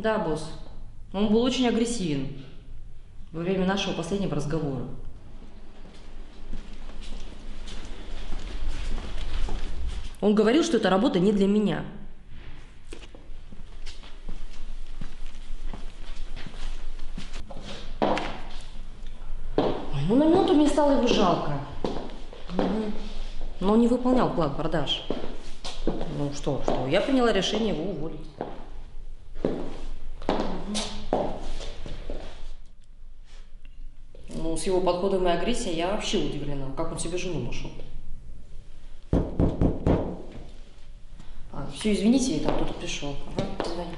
Да, босс. Он был очень агрессивен во время нашего последнего разговора. Он говорил, что эта работа не для меня. Ну, на минуту мне стало его жалко. Но он не выполнял план продаж. Ну что, что, я приняла решение его уволить. Ну, с его подходом и агрессией я вообще удивлена, как он себе жену нашел. А, все, извините, там кто-то пришел. Ага, позвони.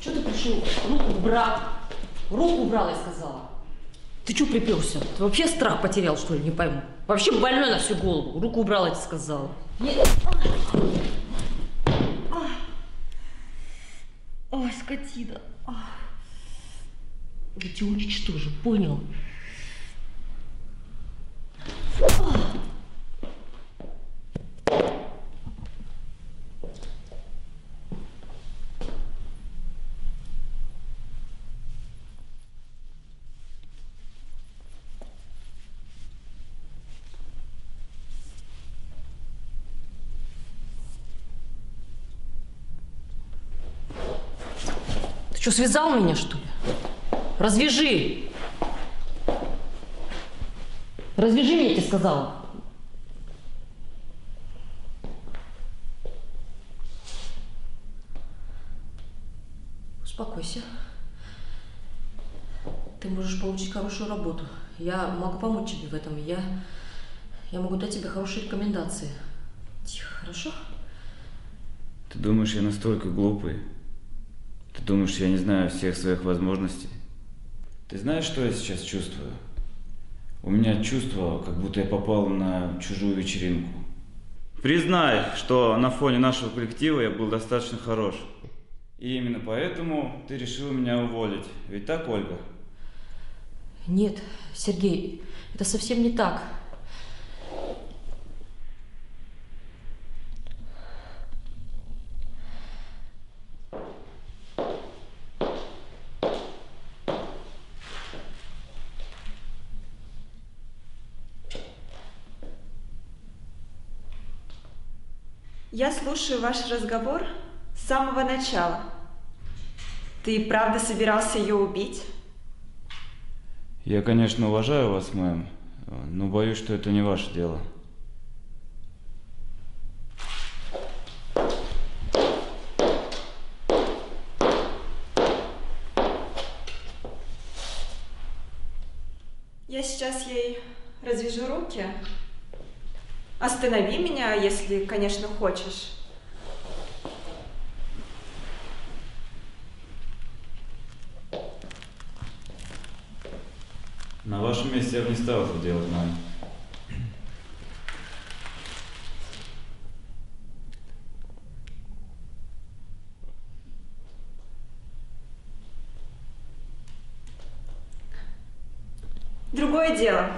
Че ты пришел? Руку убрал. Руку убрал, я сказала. Ты что приперся? Ты вообще страх потерял, что ли? Не пойму. Вообще больной на всю голову. Руку убрал, я тебе сказала. Нет. Ой, скотина. Я тебя уничтожу, понял? Что, связал меня, что ли? Развяжи! Развяжи меня, я тебе сказала. Успокойся. Ты можешь получить хорошую работу. Я могу помочь тебе в этом. Я, я могу дать тебе хорошие рекомендации. Тихо, хорошо? Ты думаешь, я настолько глупый? Думаешь, я не знаю всех своих возможностей? Ты знаешь, что я сейчас чувствую? У меня чувство, как будто я попал на чужую вечеринку. Признай, что на фоне нашего коллектива я был достаточно хорош. И именно поэтому ты решила меня уволить. Ведь так, Ольга? Нет, Сергей, это совсем не так. Я слушаю ваш разговор с самого начала. Ты правда собирался ее убить? Я, конечно, уважаю вас, мэм, но боюсь, что это не ваше дело. Я сейчас ей развяжу руки. Останови меня, если, конечно, хочешь. На вашем месте я бы не стал это делать, мэм. Другое дело.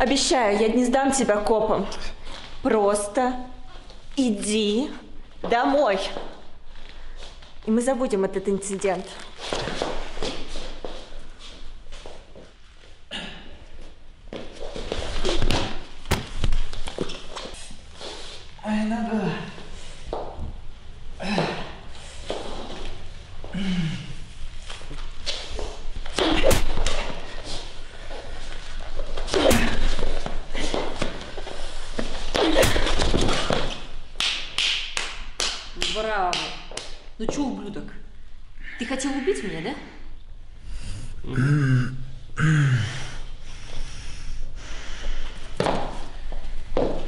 Обещаю, я не сдам тебя копам. Просто иди домой. И мы забудем этот инцидент. Ну чё, ублюдок, ты хотел убить меня, да?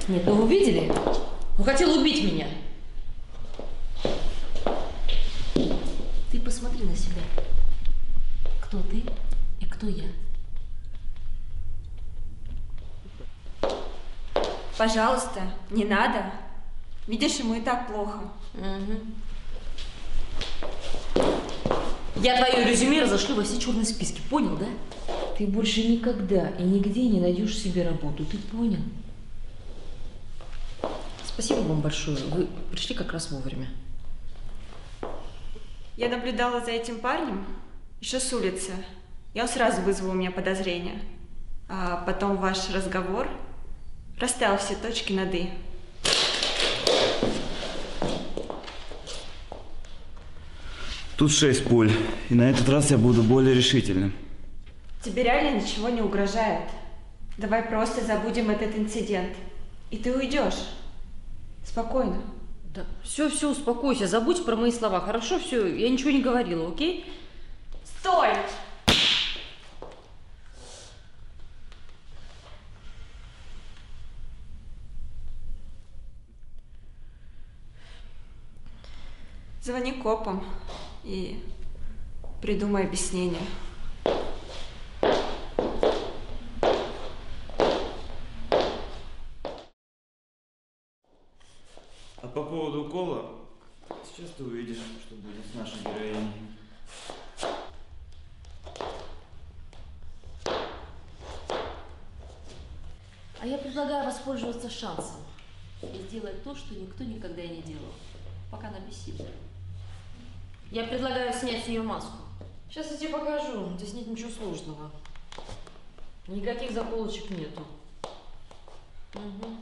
Нет, ну вы видели? Он хотел убить меня. Ты посмотри на себя. Кто ты и кто я? Пожалуйста, не надо. Видишь, ему и так плохо. Угу. Я твое резюме разошлю во все черные списки, понял, да? Ты больше никогда и нигде не найдешь себе работу, ты понял? Спасибо вам большое, вы пришли как раз вовремя. Я наблюдала за этим парнем еще с улицы. И он сразу вызвал у меня подозрения. А потом ваш разговор расставил все точки над «и». Тут шесть пуль, и на этот раз я буду более решительным. Тебе реально ничего не угрожает. Давай просто забудем этот инцидент. И ты уйдешь. Спокойно. Да, все, все, успокойся, забудь про мои слова, хорошо, все, я ничего не говорила, окей? Стой! Звони копам и придумай объяснение. А по поводу укола, сейчас ты увидишь, что будет с нашей героиней. А я предлагаю воспользоваться шансом и сделать то, что никто никогда и не делал, пока она бесит. Я предлагаю снять с нее маску. Сейчас я тебе покажу, здесь нет ничего сложного. Никаких заколочек нету. Мгм.